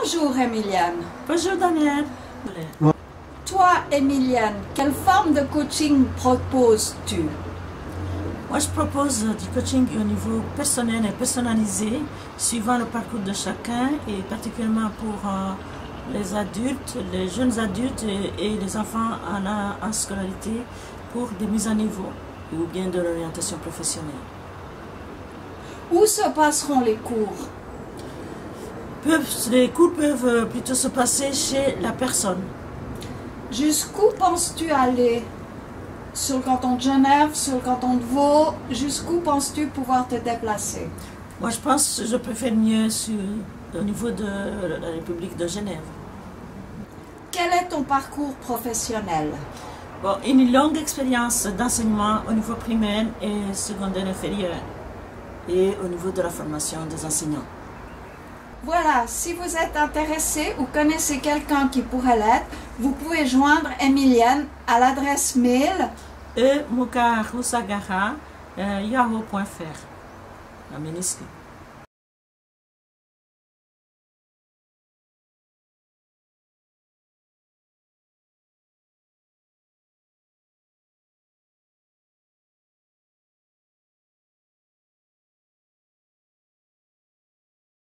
Bonjour Emilienne. Bonjour Daniel. Toi Emilienne, quelle forme de coaching proposes-tu? Moi je propose du coaching au niveau personnel et personnalisé, suivant le parcours de chacun et particulièrement pour euh, les adultes, les jeunes adultes et, les enfants en, en scolarité pour des mises à niveau ou bien de l'orientation professionnelle. Où se passeront les cours? Les cours peuvent plutôt se passer chez la personne. Jusqu'où penses-tu aller Sur le canton de Genève, sur le canton de Vaud? Jusqu'où penses-tu pouvoir te déplacer? Moi, je pense que je peux faire mieux sur, au niveau de la République de Genève. Quel est ton parcours professionnel? Bon, Une longue expérience d'enseignement au niveau primaire et secondaire inférieur et au niveau de la formation des enseignants. Voilà, si vous êtes intéressé ou connaissez quelqu'un qui pourrait l'être, vous pouvez joindre Emilienne à l'adresse mail e yahoo.fr, la